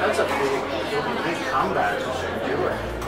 That's a big, big comeback. You should do it.